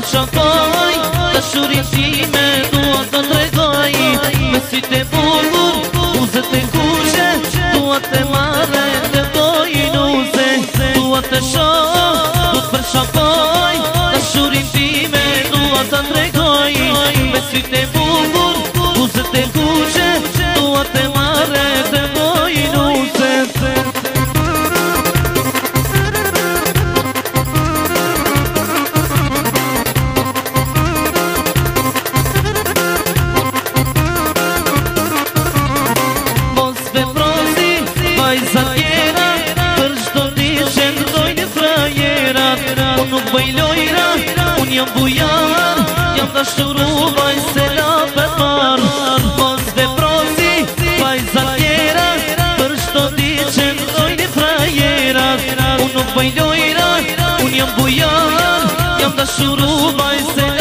për shakaj Të shurin me dua të tregaj Me të bukur, uzët e kushe Dua të ma jam bujan Jam të shuru vaj se la për mar dhe prozi vaj zaljera Për shto di që në frajera Unë nuk vaj lojra Unë jam bujan Jam të shuru se la për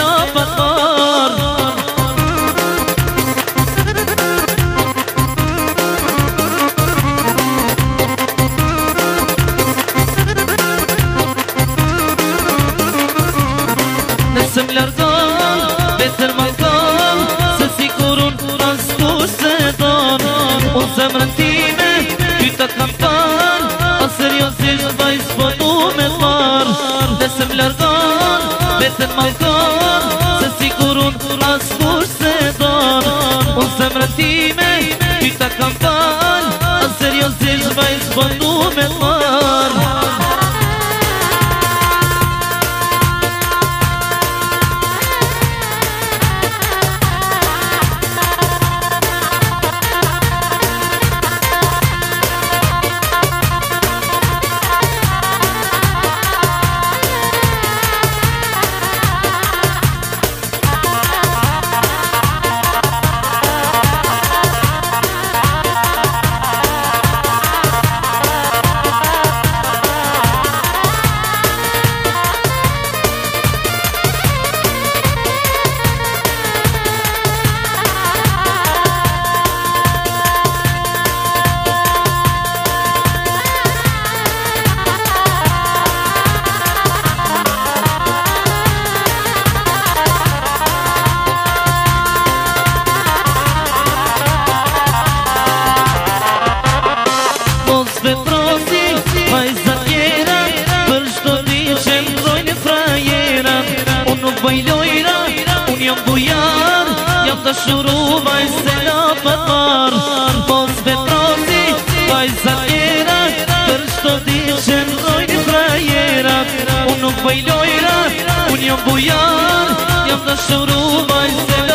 Besëm lërgon, besër më kon Se si kurun as kur se don U zemrën time, kyta kam kon Asër jo zilë bajs po du me par Besëm lërgon, besër më kon Se si kurun as kur se don U zemrën time, kyta kam kon Asër jo zilë bajs po du me par të shuru vaj se nga pëtar Pos vetrosi vaj za njera Për shto di që nëzoj një trajera Unë nuk vaj lojra, unë jom bujar Jam të shuru vaj se nga pëtar